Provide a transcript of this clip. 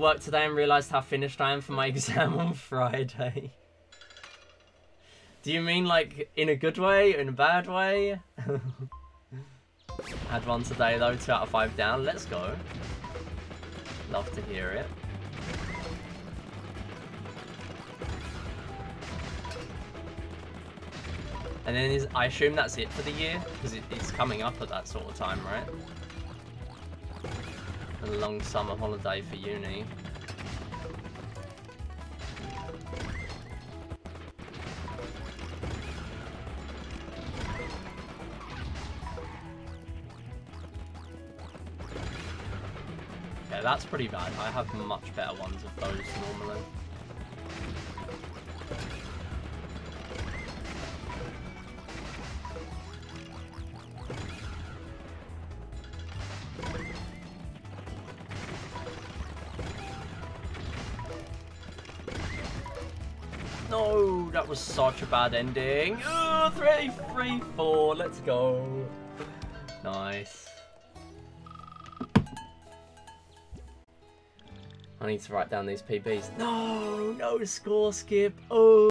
Work today and realised how finished I am for my exam on Friday. Do you mean like in a good way, in a bad way? Had one today though, two out of five down. Let's go. Love to hear it. And then is, I assume that's it for the year because it, it's coming up at that sort of time, right? A long summer holiday for uni. Yeah, that's pretty bad. I have much better ones of those normally. No, that was such a bad ending. Ugh, three, three, four. Let's go. Nice. I need to write down these PBs. No, no score skip. Oh.